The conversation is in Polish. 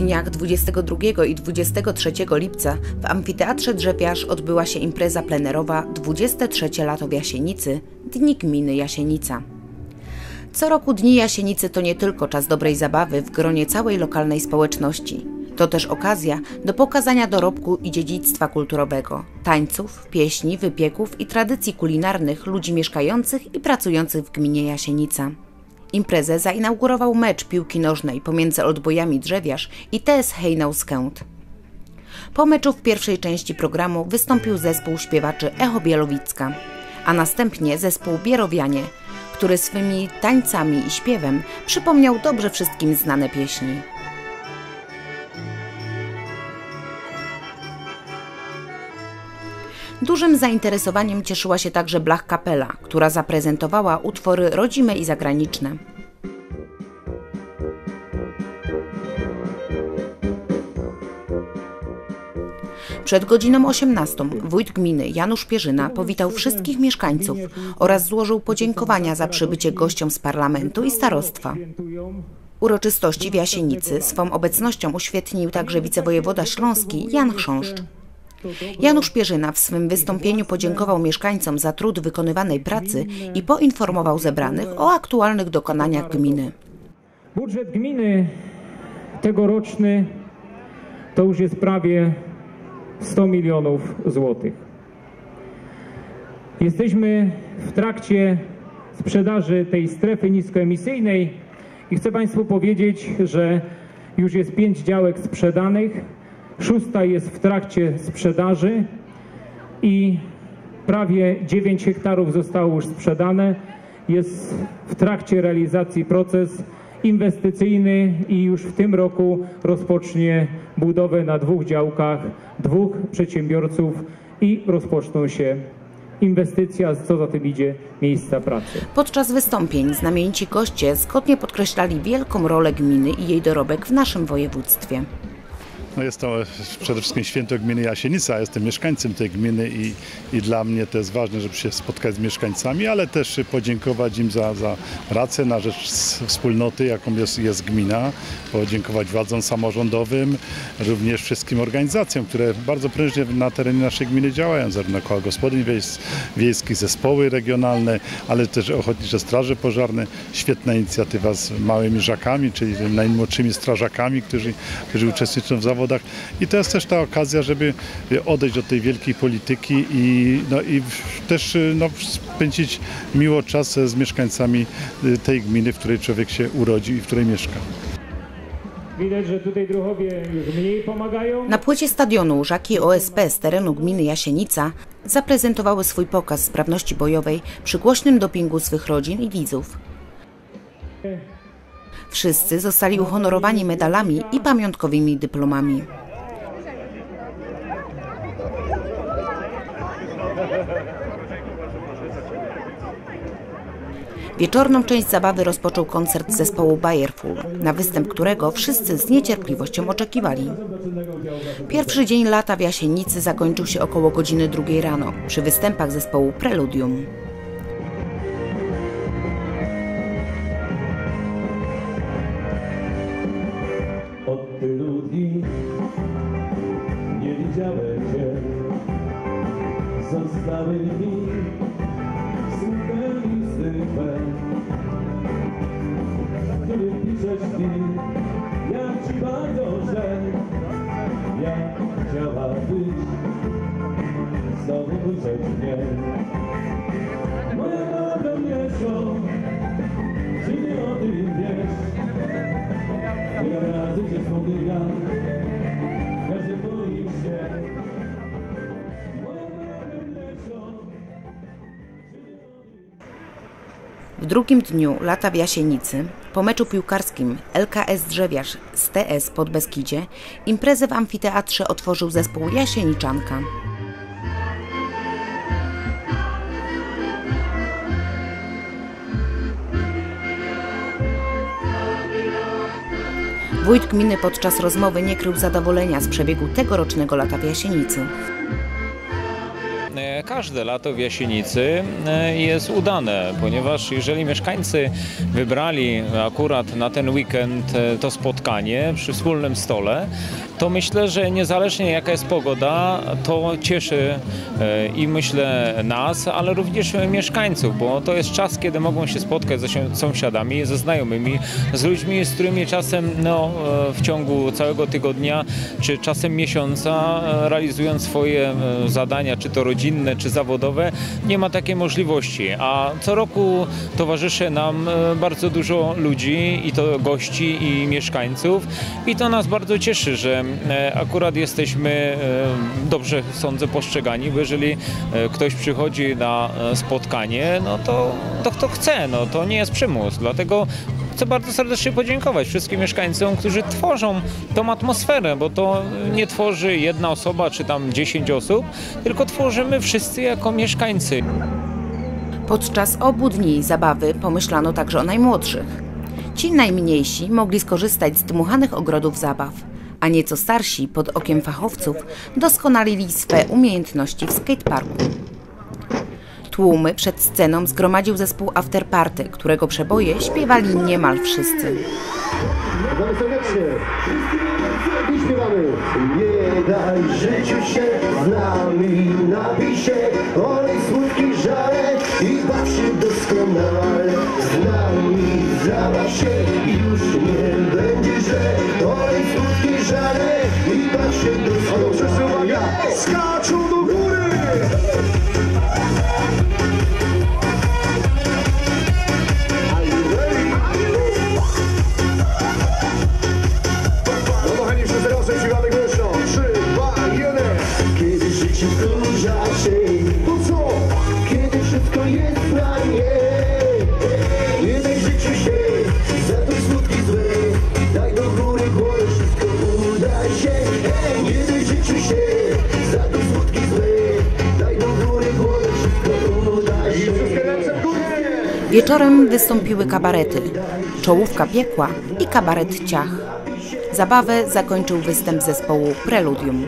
dniach 22 i 23 lipca w Amfiteatrze Drzewiarz odbyła się impreza plenerowa 23 lato w Jasienicy, Dni Gminy Jasienica. Co roku Dni Jasienicy to nie tylko czas dobrej zabawy w gronie całej lokalnej społeczności. To też okazja do pokazania dorobku i dziedzictwa kulturowego, tańców, pieśni, wypieków i tradycji kulinarnych ludzi mieszkających i pracujących w gminie Jasienica. Imprezę zainaugurował mecz piłki nożnej pomiędzy odbojami Drzewiarz i TS Hejnał Skęt. Po meczu w pierwszej części programu wystąpił zespół śpiewaczy Echo Bielowicka, a następnie zespół Bierowianie, który swymi tańcami i śpiewem przypomniał dobrze wszystkim znane pieśni. Dużym zainteresowaniem cieszyła się także Blach Kapela, która zaprezentowała utwory rodzime i zagraniczne. Przed godziną 18 wójt gminy Janusz Pierzyna powitał wszystkich mieszkańców oraz złożył podziękowania za przybycie gościom z parlamentu i starostwa. Uroczystości w Jasienicy swą obecnością uświetnił także wicewojewoda śląski Jan Chrząszcz. Janusz Pierzyna w swym wystąpieniu podziękował mieszkańcom za trud wykonywanej pracy i poinformował zebranych o aktualnych dokonaniach gminy. Budżet gminy tegoroczny to już jest prawie 100 milionów złotych. Jesteśmy w trakcie sprzedaży tej strefy niskoemisyjnej i chcę Państwu powiedzieć, że już jest pięć działek sprzedanych, szósta jest w trakcie sprzedaży i prawie 9 hektarów zostało już sprzedane. Jest w trakcie realizacji proces inwestycyjny i już w tym roku rozpocznie budowę na dwóch działkach, dwóch przedsiębiorców i rozpoczną się inwestycja, co za tym idzie, miejsca pracy. Podczas wystąpień znamienici goście zgodnie podkreślali wielką rolę gminy i jej dorobek w naszym województwie. No jest to przede wszystkim święto gminy Jasienica. Jestem mieszkańcem tej gminy i, i dla mnie to jest ważne, żeby się spotkać z mieszkańcami, ale też podziękować im za, za pracę na rzecz wspólnoty, jaką jest, jest gmina. Podziękować władzom samorządowym, również wszystkim organizacjom, które bardzo prężnie na terenie naszej gminy działają, zarówno koła gospodyń wiejskich, zespoły regionalne, ale też ochotnicze straże pożarne. Świetna inicjatywa z małymi żakami, czyli najmłodszymi strażakami, którzy, którzy uczestniczą w zawodach zawodach. I to jest też ta okazja, żeby odejść od tej wielkiej polityki i, no, i też no, spędzić miło czas z mieszkańcami y, tej gminy, w której człowiek się urodzi i w której mieszka. Widać, że tutaj druhowie już mniej pomagają. Na płycie stadionu Żaki OSP z terenu gminy Jasienica zaprezentowały swój pokaz sprawności bojowej przy głośnym dopingu swych rodzin i widzów. Wszyscy zostali uhonorowani medalami i pamiątkowymi dyplomami. Wieczorną część zabawy rozpoczął koncert zespołu Bayerful, na występ którego wszyscy z niecierpliwością oczekiwali. Pierwszy dzień lata w Jasienicy zakończył się około godziny drugiej rano przy występach zespołu Preludium. Zostały mi smutne listy Twe, który piszesz Ty, jak Ci bardzo że jak chciałabyś znowu wyszedł mnie. W drugim dniu lata w Jasienicy, po meczu piłkarskim LKS Drzewiarz z TS pod Beskidzie, imprezę w amfiteatrze otworzył zespół Jasieniczanka. Wójt gminy podczas rozmowy nie krył zadowolenia z przebiegu tegorocznego lata w Jasienicy każde lato w Jasienicy e, jest udane, ponieważ jeżeli mieszkańcy wybrali akurat na ten weekend e, to spotkanie przy wspólnym stole, to myślę, że niezależnie jaka jest pogoda, to cieszy e, i myślę nas, ale również mieszkańców, bo to jest czas, kiedy mogą się spotkać ze si- sąsiadami, ze znajomymi, z ludźmi, z którymi czasem no, e, w ciągu całego tygodnia czy czasem miesiąca e, realizując swoje e, zadania, czy to rodzinne, czy zawodowe, nie ma takiej możliwości. A co roku towarzyszy nam e, bardzo dużo ludzi i to gości i mieszkańców i to nas bardzo cieszy, że e, akurat jesteśmy e, dobrze sądzę postrzegani, bo jeżeli ktoś przychodzi na spotkanie, no to, to kto chce, no to nie jest przymus. Dlatego chcę bardzo serdecznie podziękować wszystkim mieszkańcom, którzy tworzą tą atmosferę, bo to nie tworzy jedna osoba czy tam 10 osób, tylko tworzymy wszyscy jako mieszkańcy. Podczas obu dni zabawy pomyślano także o najmłodszych. Ci najmniejsi mogli skorzystać z dmuchanych ogrodów zabaw, a nieco starsi pod okiem fachowców doskonalili swe umiejętności w skateparku. Tłumy przed sceną zgromadził zespół Afterparty, którego przeboje śpiewali niemal wszyscy. Witamy serdecznie. I śpiewamy. Nie daj życiu się z nami napij się, olej słodki żale i baw się doskonale. Z nami zabaw się i już nie będzie źle. Olej słodki żale i baw się doskonale. Skaczą do Wieczorem wystąpiły kabarety Czołówka Piekła i kabaret Ciach. Zabawę zakończył występ zespołu Preludium.